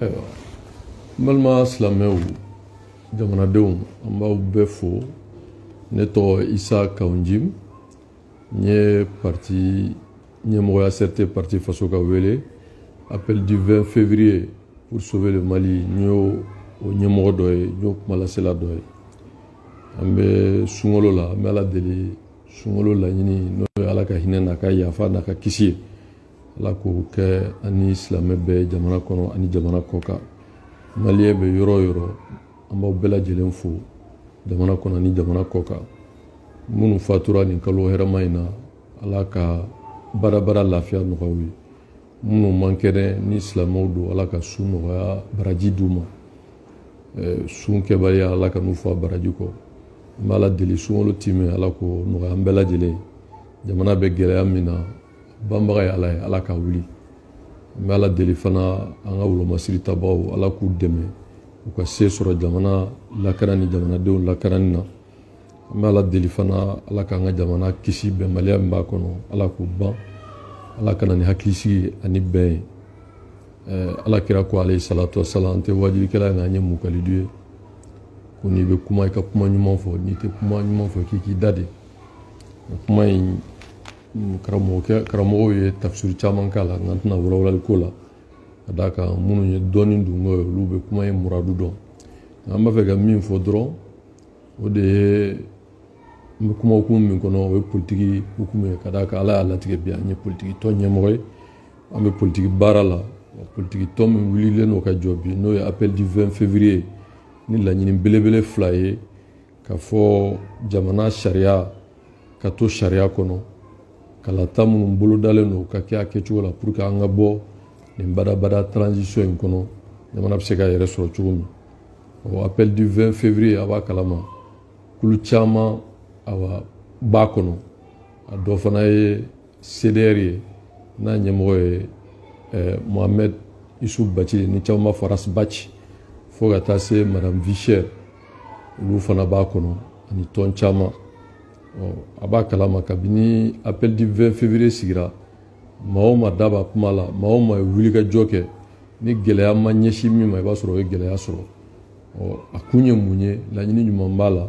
ayiwa n balima silamɛw jamanadenw an b'aw bɛɛ fo ne tɔgɔ isa kaunjim n ye parti ɲɛmɔgɔya sɛrite parti faso ka wele appel du 20 février pour sauver le mali n y'o o ɲɛmɔgɔ dɔ ye n y'o kumalasela dɔ ye an bɛ sunkalo la an bɛ ala deli sunkalo laɲini n'o ye ala ka hinɛ n'a ka yafa n'a ka kisi ye ala k'o kɛ ani silamɛ bɛɛ jamana kɔnɔ ani jamana kɔkan maliyɛ bɛ yɔrɔ o yɔrɔ an b'aw bɛɛ lajɛlen fo jamana kɔnɔ ani jamana kɔkan minnu fatura nin kalo hɛrɛma in na ala ka baarabara lafiya nɔgɔyaw ye minnu man kɛnɛ ni silamɛw don ala ka su nɔgɔya baraji d'u ma sun kɛbaliya ala ka n'u fɔ a baraji kɔ n b'a la deli sunkalo timɛ ala ko nɔgɔya an bɛɛ lajɛlen jamana bɛ gɛlɛya min na banbaga ye ala ye ala ka wuli n bɛ ala deli fana an ka wolomasiri tabagaw ala k'u dɛmɛ u ka se sɔrɔ jamana lakana ni jamanadenw lakanani na an bɛ ala deli fana ala k'an ka jamana kisi bɛnbaliya min b'a kɔnɔ ala k'u ban ala kana ni hakilisigi ani bɛn ye eh, ala kira ko ale salatu wasalam an tɛ wajilikɛla ye n'an ye mukalidu ye ko n'i bɛ kuma i ka kuma ɲuman fɔ n'i tɛ kuma ɲuman fɔ k'i k'i da de kuma in karamɔgɔkɛ karamɔgɔw ye tafsiri caman k'a la n'an tɛna wulawulali ko la ka d'a kan minnu ye dɔɔni dungo ye olu bɛ kuma ye muradu dɔn an b'a fɛ ka min fɔ dɔrɔn o de ye n bɛ kuma hukumu min kɔnɔ o ye politiki hukumu ye ka d'a kan ala y'a latigɛ bi an ye politiki tɔn ɲɛmɔgɔ ye an bɛ politiki baara la politiki tɔn min wulilen don ka jɔ bi n'o ye appel du 20 février ni laɲini belebele fila ye ka fɔ jamana sariya ka to sariya kɔnɔ kalata minnu bolodalen don ka kɛ a kɛcogo la pour que an ka bɔ nin badabada transition in kɔnɔ jamana bɛ se ka yɛrɛ sɔrɔ cogo min o appel du 20 février a b'a kalama kulu caman awa b'a kɔnɔ a dɔ fana ye cdr ye n'a ɲɛmɔgɔ ye eh, mohamed isu baci ni caman b'a faras baci fo ka taa se madame vichère olu fana b'a kɔnɔ ani tɔn caman a b'a kalama kabini appel du 20 février sigira maa o maa da b'a kuma la maa o maa ye wulikajɔ kɛ ni gɛlɛya ma ɲɛsin min ma i b'a sɔrɔ o ye gɛlɛya sɔrɔ a kun ye mun ye laɲini ɲuman b'a la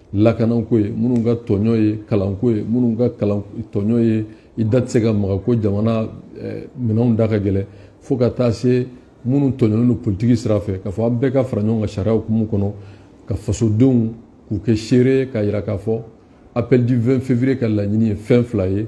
lakananko ye minnu ka tɔɲɔ ye kalanko ye minnu ka kalan tɔɲɔ ye i da tɛ se ka maga ko jamana eh, minɛnw da ka gɛlɛn fo ka taa se minnu tɔɲɔlen don politiki sira fɛ k'a fɔ an bɛɛ ka fara ɲɔgɔn kan sariya hukumu kɔnɔ ka fasodenw k'u kɛ seere k'a jira k'a fɔ appel du 20 février ka laɲini ye fɛn fila ye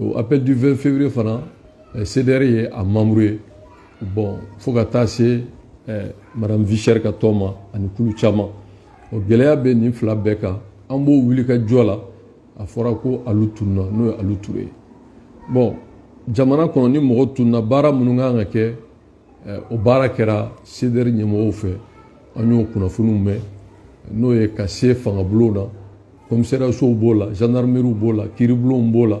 o appel du 20 février fana eh, CDR ye a membre ye bon fo ka taa se eh, madame Vichère ka tɔn ma ani kulu caman o gɛlɛya bɛ nin fila bɛɛ kan an b'o wuli ka jɔ la a fɔra ko alu tununa n'o ye alu ture ye bon jamana kɔnɔ ni mɔgɔ tununa baara minnu kan ka kɛ o baara kɛra sedɛri ɲɛmɔgɔw fɛ an y'o kunnafoniw mɛn n'o ye ka se fangabulon na komisariyasow b'o la zandarimeriw b'o la kiiribulonw b'o la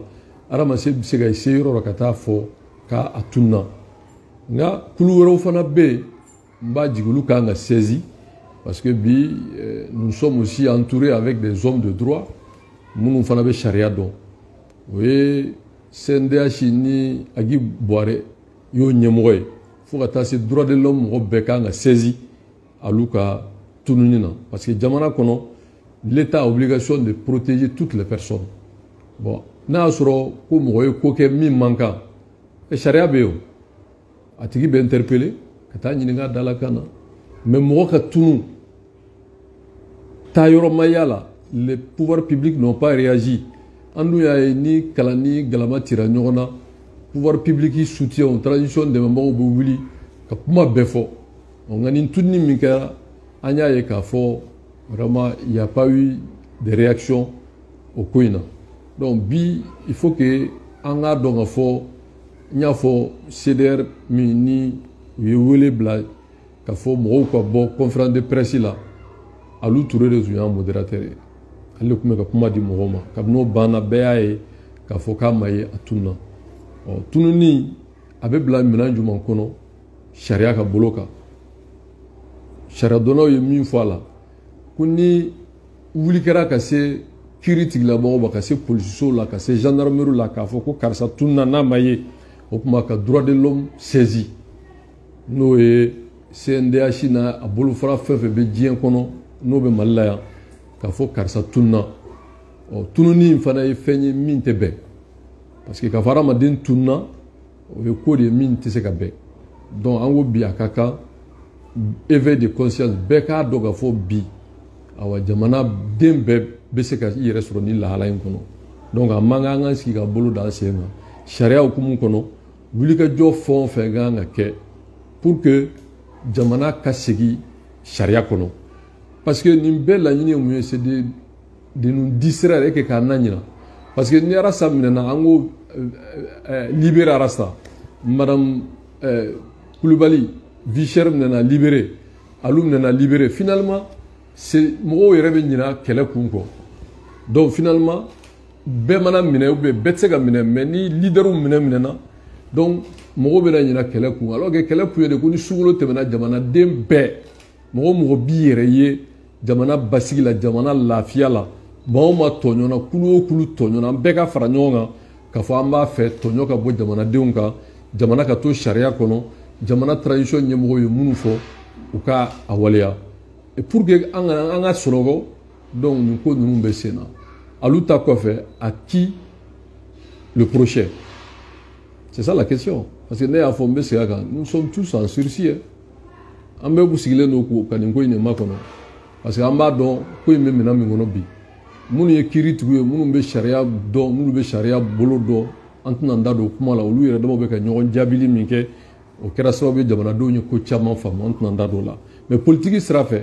adamasen bɛ se ka se yɔrɔ la ka taa fɔ k'a a tunna nka kulu wɛrɛw fana bɛ yen n b'a jigin olu kan ka sɛzi parce que bi eh, nous sommes aussi entourés avec des hommes de droit minnu fana bɛ sariya dɔn o ye cndh ni agi buwarɛ y'o ɲɛmɔgɔ ye fo ka taa se droit de l'homme mɔgɔ bɛɛ kan ka saisi alu ka tununi na parce que jamana kɔnɔ l'état a obligation de protéger toutes les personnes bon n'a y'a sɔrɔ ko mɔgɔ ye ko kɛ min man kan e sariya bɛ yen o a tigi bɛ interpeller ka taa ɲininka a dalakan na mais mɔgɔ ka tunu taa yɔrɔ ma y'a la les pouvoirs publics n'ont pas réagi an dun y'a ye ni kalan ni galama cira ɲɔgɔn na pouvoir public soutien transition dɛmɛbagaw bɛ wuli ka kuma bɛɛ fɔ nka nin tununi min kɛra an y'a ye k'a fɔ vraiment il n'y a pas eu de réaction au ko in na donc bi il faut que an k'a dɔn ka fɔ n y'a fɔ CDR min ni u ye wele bila ka fɔ mɔgɔw ka bɔ conférence de presse la alu ture de tun y'a modérateur ye ale tun bɛ ka kuma di mɔgɔw ma kabini o banna bɛɛ y'a ye k'a fɔ k'a ma ye a tununa ɔ tununi a bɛ bila minɛn jumɛn kɔnɔ sariya ka bolo kan sariyadɔnnaw ye min fɔ a la ko ni wuli kɛra ka se kiri tigilamɔgɔw ma ka se polisisow la ka se gendarmerie la k'a fɔ ko karisa tununa n'a ma ye o tuma ka droit de l'homme saisi n'o ye cndh na a bolofara fɛn fɛn bɛ diɲɛ kɔnɔ n'o bɛ mali la yan k'a fɔ karisa tununa ɔ tununi in fana ye fɛn ye min tɛ bɛn parce que k'a fɔ hadamaden tununa o ye ko de ye min tɛ se ka bɛn donc an ko bi a ka kan éveil de conscience bɛɛ k'a dɔn k'a fɔ bi awa jamana den bɛɛ bɛ se ka i yɛrɛ sɔrɔ ni lahala in kɔnɔ donc a man kan an k'an sigi ka bolo da an sen kan sariya hukumu kɔnɔ wulikajɔ fɛn o fɛn kan ka kɛ pour que jamana ka segin sariya kɔnɔ parce que nin bɛɛ laɲini ye mun ye c'est de de nous distraire et que k'an na ɲina parce que ni arasa minɛna an ko euh, euh, libéré arasa madame euh, kulubali vichère minɛna libéré alu minɛna libéré finalement c'est mɔgɔw yɛrɛ bɛ ɲina kɛlɛ kun kɔ donc finalement bɛɛ mana minɛ ou bien bɛɛ tɛ se ka minɛ mais ni leaderw minɛ minɛna donc mɔgɔw bɛna ɲina kɛlɛ kun alors que kɛlɛ kun ye de ko ni sukolo tɛmɛna jamanaden bɛɛ mɔgɔ mɔgɔ b'i yɛrɛ ye jamana basigi la jamana lafiya la maa o maa tɔɲɔ na kulu o kulu tɔɲɔ na an bɛɛ ka fara ɲɔgɔn kan k'a fɔ an b'a fɛ tɔɲɔ ka bɔ jamanadenw kan jamana ka to sariya kɔnɔ jamana transition ɲɛmɔgɔw ye minnu fɔ u ka a waleya pour que an ka an ka sunɔgɔ donc nin ko ninnu bɛ sen na alu ta kɔfɛ à qui le prochain c'est ça la question parce que ne y'a fɔ n bɛ segin a kan nous sommes tous en sursis an bɛɛ sigilen don k'o ka nin ko in de makɔnɔ parce que an b'a dɔn ko in bɛ minɛn min kɔnɔ bi minnu ye kiiri tigiw ye minnu bɛ sariya dɔn minnu bɛ sariya bolo dɔn an tɛna n da don kuma la olu yɛrɛ damaw bɛ ka ɲɔgɔn jaabili min kɛ o kɛra sababu ye jamanadenw ye ko caman faamu an tɛna n da don o la mɛ politiki sira fɛ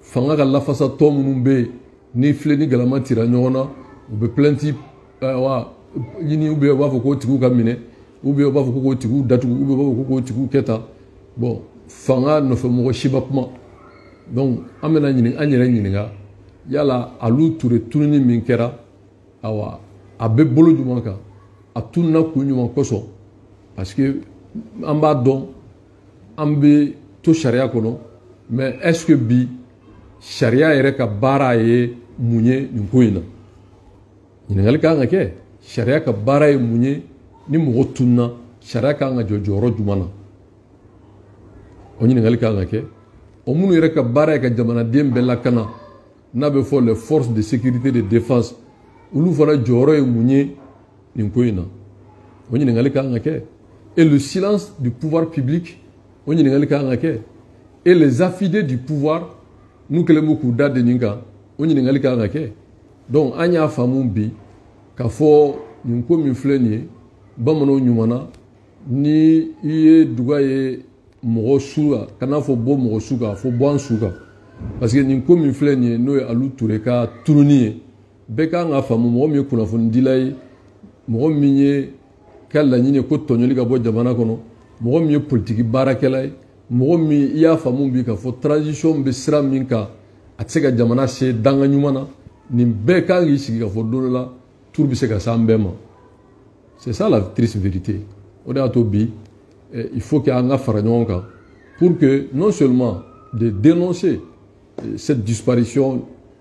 fanga ka lafasatɔ minnu bɛ yen ni file ni galama cira ɲɔgɔn na u bɛ plɛnti wa ɲini u bɛ u b'a fɔ k'o tigiw ka minɛ u bɛ u b'a fɔ k'o tigiw datugu u bɛ u b'a fɔ k'o tigiw kɛ tan bɔn fanga nɔfɛ mɔgɔ si ma kuma donc an bɛna ɲini an yɛrɛ ɲininka yala alu ture tununi min kɛra awa a bɛ bolo ɲuman kan a tununa kun ɲuman kosɔn parce que an b'a dɔn an bɛ to sariya kɔnɔ mɛ ɛseke que bi sariya yɛrɛ ka baara ye mun ye nin ko in na ɲininkali kan ka kɛ sariya ka baara ye mun ye ni mɔgɔ tunna sariya kan ka jɔ jɔyɔrɔ jumɛn na o ɲininkali kan ka kɛ o minnu yɛrɛ ka baara ye ka jamanaden bɛɛ lakana n'a bɛ fɔ les forces de sécurité de défense olu fana jɔyɔrɔ ye mun ye nin ko in na o ɲininkali ka kan ka kɛ et le silence du pouvoir public o ɲininkali ka kan ka kɛ et les affidés du pouvoir n'u kɛlen b'u k'u da de nin kan o ɲininkali ka kan ka kɛ donc an y'a faamu bi k'a fɔ nin ko min filɛ nin ye bamananw ɲumanna ni i ye duga ye mɔgɔ su la ka n'a fɔ bɔ mɔgɔ su kan fo bɔ an su kan parce que nin ko min filɛ nin ye n'o ye alu ture ka tununi ye bɛɛ kan ka faamu mɔgɔ min ye kunnafonidila ye mɔgɔ min ye ka laɲini ye ko tɔɲɔli ka bɔ jamana kɔnɔ mɔgɔ min ye politiki baarakɛla ye mɔgɔ min i y'a faamu bi k'a fɔ transition bɛ sira min kan a tɛ se ka jamana se danga ɲuman na nin bɛɛ kan k'i sigi k'a fɔ don dɔ la turu bɛ se ka s'an bɛɛ ma c'est ça la triste vérité o de y'a to bi eh, il faut que an ka fara ɲɔgɔn kan pour que non seulement de dénoncer eh, cette disparition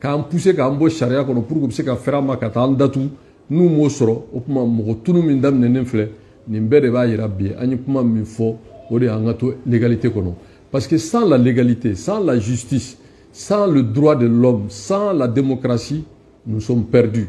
k'an puse k'an bɔ sariya kɔnɔ pour que u bɛ se ka fɛrɛ an ma ka taa an datugu n'u m'o sɔrɔ o tuma mɔgɔ tunu min daminɛnen filɛ nin bɛɛ de b'a yira bi an ye kuma min fɔ o de y'an ka to légalité kɔnɔ parce que sans la légalité sans la justice sans le droit de l'homme sans la démocratie nous sommes perdus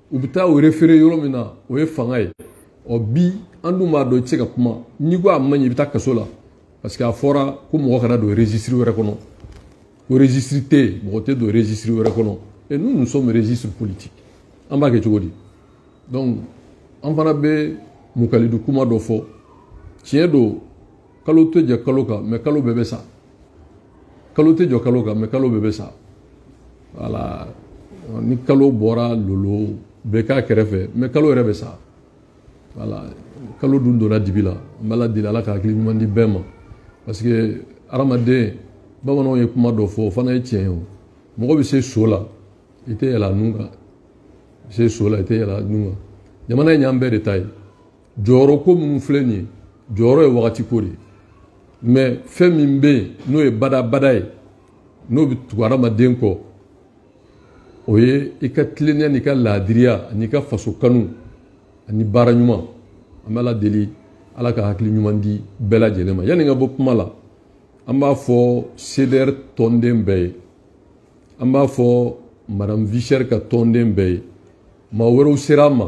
u bɛ taa o refere yɔrɔ min na o ye fanga ye ɔ bi an dun b'a dɔn i tɛ se ka kuma n'i ko a man ɲi i bɛ taa kaso la parce que a fɔra ko mɔgɔ kana don registre wɛrɛ kɔnɔ ko registre tɛ yen mɔgɔ tɛ don registre wɛrɛ kɔnɔ et nous nous sommes registre politique an b'a kɛ cogo di donc an fana bɛ mukalidu kuma dɔ fɔ tiɲɛ don kalo tɛ jɛ kalo kan mɛ kalo bɛɛ bɛ sa kalo tɛ jɔ kalo kan mɛ kalo bɛɛ bɛ sa wala ni kalo bɔra lolo bɛɛ k'a kɛrɛfɛ mɛ kalo yɛrɛ bɛ sa wala kalo dun donna dibi la n b'ala deli ala ka hakili ɲuman di bɛɛ ma parce que hadamaden bamananw ye kuma dɔ fɔ o fana ye tiɲɛ ye o mɔgɔ bɛ se so la i tɛ yɛlɛ a nun kan i bɛ se so la i tɛ yɛlɛ a nun kan jamana in y'an bɛɛ de ta ye jɔyɔrɔ ko minnu filɛ nin ye jɔyɔrɔ ye wagati ko de ye mɛ fɛn min bɛ yen n'o ye badabada ye n'o bɛ tugu adamaden kɔ o ye i ka tilennenya n'i ka laadiriya ani ka faso kanu ani baara ɲuman an bɛ ala deli ala ka hakili ɲuman di bɛɛ lajɛlen ma yanni ka bɔ kuma la an b'a fɔ cdr tɔnden bɛɛ ye an b'a fɔ madame vichɛr ka tɔnden bɛɛ ye maa wɛrɛw sera an ma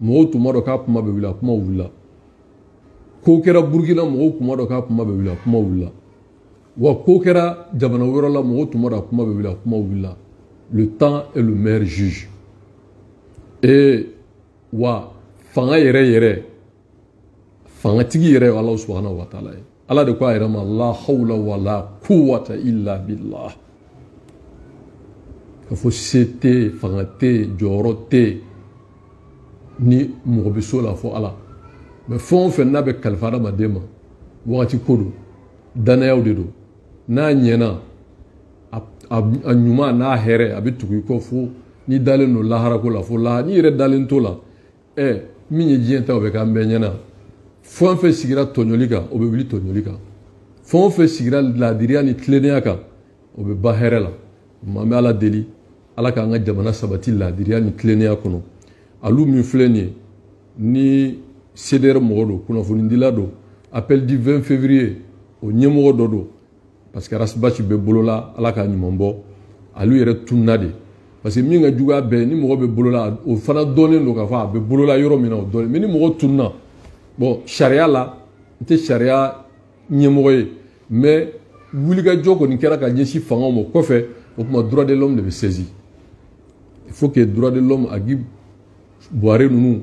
mɔgɔw tun b'a dɔn k'a kuma bɛ wuli a kuma wulila ko kɛra burukina mɔgɔw tun b'a dɔn k'a kuma bɛ wuli a kuma wulila wa ko kɛra jamana wɛrɛ la mɔgɔw tun b'a dɔn a kuma bɛ wuli a kuma wulila le temps est le meilleur juge ee wa fanga yɛrɛ yɛrɛ fangatigi yɛrɛ ye ala subahana wa taala ye ala de ko a yɛrɛ ma la hawla wala quwwata illa billah ka fɔ se tɛ yen fanga tɛ yen jɔyɔrɔ tɛ yen ni mɔgɔ bɛ so la fɔ ala mɛ fɛn o fɛn n'a bɛ kalifa adamaden ma wagati ko don danayaw de don n'a ɲɛna a ɲuman n'a hɛrɛ a bɛ tugu i kɔ fo n'i dalen don laharako la fo lahara n'i yɛrɛ dalen to la ɛ min ye diɲɛ ta o bɛ k'an bɛɛ ɲɛna fɛn o fɛn sigira tɔɲɔli kan o bɛ wuli tɔɲɔli kan fɛn o fɛn sigira laadiriya ni tilennenya kan o bɛ ba hɛrɛ la maa bɛ ala deli ala k'an ka jamana sabati laadiriya ni tilennenya kɔnɔ alu min filɛ nin ye ni cdr mɔgɔ don kunnafonidila don appel du 20 février o ɲɛmɔgɔ dɔ don parce que arasibasi bɛ bolola ala ka ɲuman bɔ alu yɛrɛ tunna de parce que min ka juguya bɛɛ ni mɔgɔ bɛ bolola o fana dɔnnen don k'a fɔ a bɛ bolola yɔrɔ min na o dɔnnen mɛ ni mɔgɔ tunna bɔn sariya la n tɛ sariya ɲɛmɔgɔ ye mɛ wulikajɔ kɔni kɛra ka ɲɛsin fangaw ma kɔfɛ o tuma droit de l'homme de bɛ saisi il faut que droit de l'homme agi buhari ninnu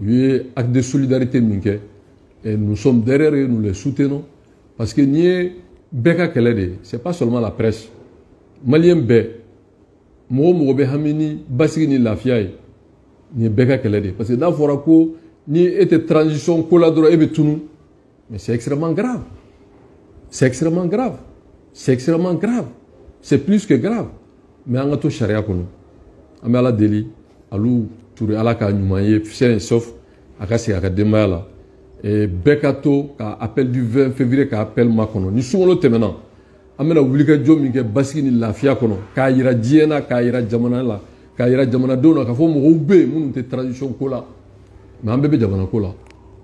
u ye acte de solidarité min kɛ et nous sommes derrière eux nous les soutenons parce que n'i ye bɛɛ ka kɛlɛ de ye c'est pas seulement la presse maliyɛn bɛɛ mɔgɔ o mɔgɔ bɛ hami ni basigi ni lafiya ye nin ye bɛɛ ka kɛlɛ de ye parce que n'a fɔra ko ni e tɛ transition ko la dɔrɔn e bɛ tunu Mais c'est extrêmement grave. C'est extrêmement grave. C'est extrêmement grave. C'est plus que grave. Mais an ka to sariya kɔnɔ an bɛ ala deli alu turu ala ka ɲuman ye fisɛ in sauf a ka segin a ka denbaya la bɛɛ ka to ka appel du 20 février ka appel makɔnɔ ni sunkalo tɛmɛna an bɛna wulikajɔ min kɛ basigi ni lafiya kɔnɔ k'a yira diɲɛ na k'a yira jamana la k'a yira jamanadenw na k'a fɔ mɔgɔw bɛ yen minnu tɛ transition ko la mɛ an bɛɛ bɛ jamana ko la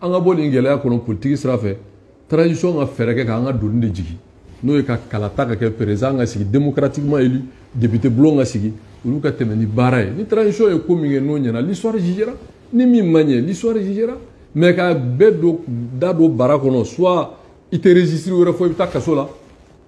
an ka bɔ nin gɛlɛya kɔnɔ politiki sira fɛ transition ka fɛɛrɛ kɛ k'an ka doni de jigin n'o ye ka kalata ka kɛ perezan ka sigi démocratiquement élu député bulon ka sigi olu ka tɛmɛ ni baara ye ni transition ye ko min kɛ n'o ɲɛna l'histoire jugera ni min ma ɲɛ l'histoire jugera mais ka bɛɛ don da don bara kɔnɔ soit i tɛ registre wɛrɛ fɔ i bɛ taa kaso la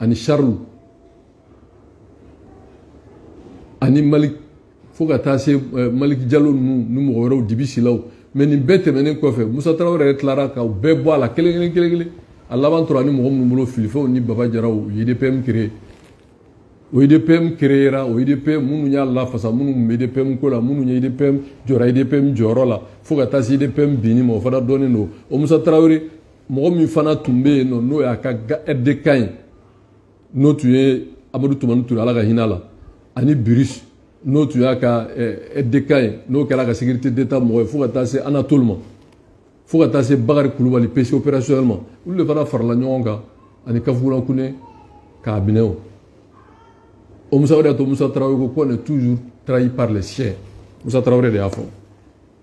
ani sharlu ani malik fo ka taa se eh, malik jalo ninnu ni mɔgɔ wɛrɛw dibi silaw mɛ nin bɛɛ tɛmɛnen kɔfɛ musa tarawele yɛrɛ tilara ka bɛɛ bɔ a la kelen kelen kelen kelen a laban tora ni mɔgɔ minnu bolo filifɛnw ni baba jaraw u ye idpm créé o idpm créera o idpm minnu y'a lafasa minnu tun bɛ idpm ko la minnu ye idpm jɔra idpm jɔyɔrɔ la fo ka taa se idpm binni ma o fana dɔnnen don o musa tarawele mɔgɔ min fana tun bɛ yen nɔ n'o y'a ka rdk ye n'o tun ye amadu tumani ture ala ka hinɛ la ani biris n'o tun y'a ka rdk ye n'o kɛra ka sécurité d'état mɔgɔ ye fo ka taa se anatole ma fo ka taa se bakari kulubali pc opérationnel ma olu de fana farala ɲɔgɔn kan ani kafugulan kune k'a minɛ o o musa o de y'a to musa tarawele ko ko ne toujours trahi par les chiens musa tarawele de y'a fɔ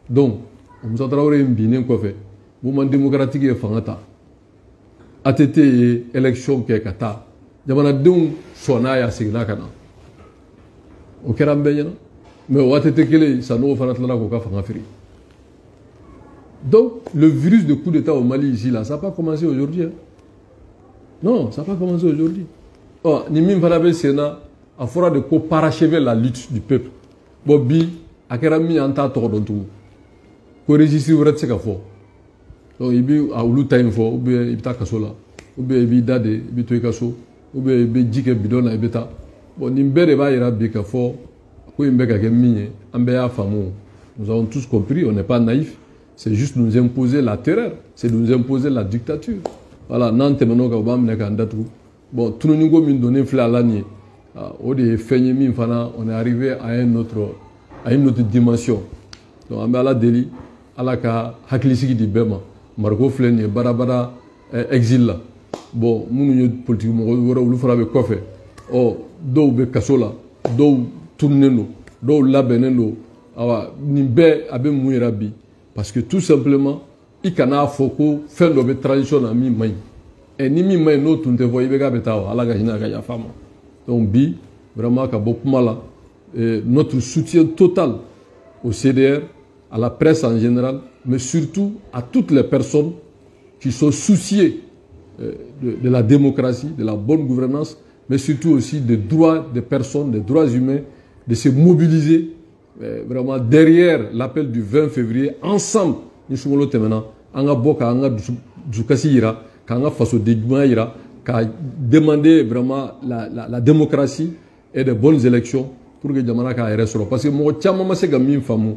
donc musa tarawele in binnen kɔfɛ mouvement démocratique ye fanga ta att ye élection kɛ ka taa jamanadenw sɔnna y'a seginna ka na o kɛra an bɛɛ ɲɛna mais o att kelen sanogo fana tilala k'o ka fanga firi donc le virus de coup d'état au mali ici là ça pas commencé aujourd'hui hein? non ça pas commencé aujourd'hui ɔ oh, ni min fana bɛ sen na a fɔra de ko parachever la lutte du peuple bɔn bi a kɛra min an t'a tɔgɔ dɔn tugun ko registre wɛrɛ tɛ se ka fɔ donc i bɛ a olu ta in fɔ ou bien i bɛ taa kaso la ou bien i b'i da de i bɛ to i ka so ou bien i bɛ ji kɛ bidɔn na i bɛ taa bon nin bɛɛ de b'a jira bi ka fɔ ko in bɛ ka kɛ min ye an bɛɛ y'a faamu nous avons tous compris on n'est pas naïf c'est juste nous imposer la terreur c'est nous imposer la dictature voilà n'an tɛmɛn'o kan u b'an minɛ k'an datugu bon tununiko min donnen filɛ a la nin ye ah, o de ye fɛn ye min fana on est arrivé à un autre à une autre dimension donc an bɛ ala deli ala ka hakilisigi di bɛɛ ma mariko filɛ nin ye badabada eh, exil la bon minnu ye politiki mɔgɔ wɛrɛ olu fana bɛ kɔfɛ ɔ dɔw bɛ kaso la dɔw tununnen don dɔw labɛnnen don awa nin bɛɛ a bɛ mun yɛrɛ bi parce que tout simplement i kan'a fɔ ko fɛn dɔ bɛ transition na min man ɲi ɛ ni min man ɲi n'o tun tɛ fɔ i bɛ k'a bɛ taa wa ala ka hinɛ a ka yafa ma donc bi vraiment ka bɔ kuma la eh, notre soutien total au CDR à la presse en général mais surtout à toutes les personnes qui sont souciées euh, de, de la démocratie de la bonne gouvernance mais surtout aussi des droits des personnes des droits humains de se mobiliser Euh, vraiment derrière l'appel du 20 février ensemble ni sunkalo tɛmɛna an ka bɔ k'an ka dusukasi yira k'an ka fasoden ɲuman yira ka demander vraiment la, la, la démocratie et de bonnes élections pour que jamana k'a yɛrɛ sɔrɔ parce que mɔgɔ caman ma se ka min faamu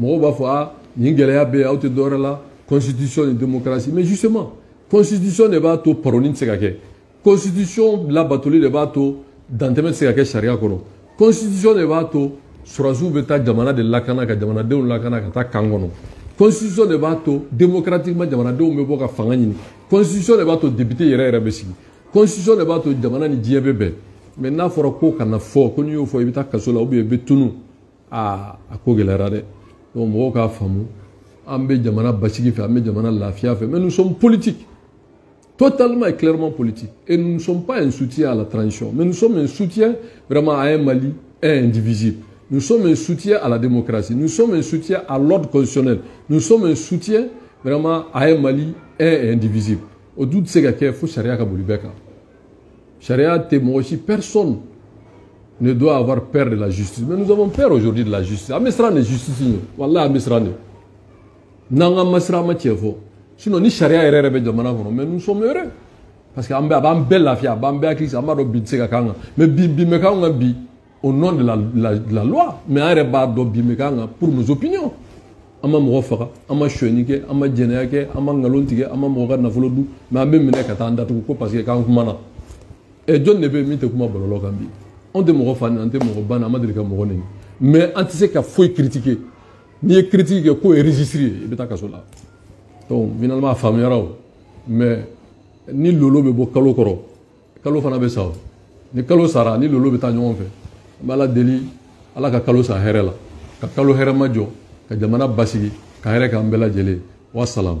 mɔgɔw b'a fɔ a nin gɛlɛya bɛ yen aw tɛ dɔwɛrɛ la constitution ni démocratie mais justement constitution de b'a to paroni tɛ se ka kɛ constitution labatoli de b'a to dantɛmɛ tɛ se ka kɛ sariya kɔnɔ constitution de b'a to sɔrɔdasiw bɛ taa jamana de lakana ka jamanadenw lakana ka taa kan kɔnɔ constitution de b'a to démocratiquement jamanadenw bɛ bɔ ka fanga ɲini constitution de b'a to député yɛrɛ yɛrɛ bɛ sigi constitution de b'a to jamana ni diɲɛ bɛ bɛn mais n'a fɔra ko kana fɔ ko n'i y'o fɔ i bɛ taa kaso la ou bien i bɛ tunu aa a ko gɛlɛyara dɛ donc mɔgɔw k'a faamu an bɛ jamana basigi fɛ an bɛ jamana lafiya fɛ mais nous sommes politiques totalement et clairement politique. Et nous ne sommes pas un soutien à la transition, mais nous sommes un soutien vraiment à un Mali indivisible. Nous sommes un soutien à la démocratie, nous sommes un soutien à l'ordre constitutionnel, nous sommes un soutien vraiment à un Mali indivisible. Au doute, c'est qu'il faut charia Kaboulibeka. Charia aussi, personne ne doit avoir peur de la justice. Mais nous avons peur aujourd'hui de la justice. Amisrane, justice, Voilà, Amisrane. n'an ka masira ma tiɲɛ fɔ sinon ni sariya yɛrɛ yɛrɛ bɛ jamana kɔnɔ mais nous sommes heureux parce que an bɛ a b'an bɛɛ lafiya a b'an bɛɛ hakili sigi an b'a dɔn bi tɛ se ka k'an kan mais bi bin bɛ k'an kan bi au nom de la, la, de la loi mais an yɛrɛ b'a dɔn bin bɛ k'an kan pour nos opinions an ma mɔgɔ faga an ma sonyani kɛ an ma jɛnɛya kɛ an ma nkalon tigɛ an ma mɔgɔ ka nafolo dun mais an bɛ minɛ ka taa an datugu ko parce que k'an kumana ɛ jɔni de bɛ yen min tɛ kuma bɔlɔlɔ kan bi anw tɛ mɔgɔ fa nin an tɛ mɔgɔ ba nin an ma deli ka mɔgɔ neni mais an tɛ se ka foyi critiquer n'i ye kiritigi kɛ k'o ye registre ye i bɛ taa kaso la donc finalement a faamuyara o mais ni lolo bɛ bɔ kalo kɔrɔ kalo fana bɛ sa o ni kalo sara ni lolo bɛ taa ɲɔgɔn fɛ n bɛ ala deli ala ka kalo sa hɛrɛ la ka kalo hɛrɛma jɔ ka jamana basigi ka hɛrɛ k'an bɛɛ lajɛlen wasalamu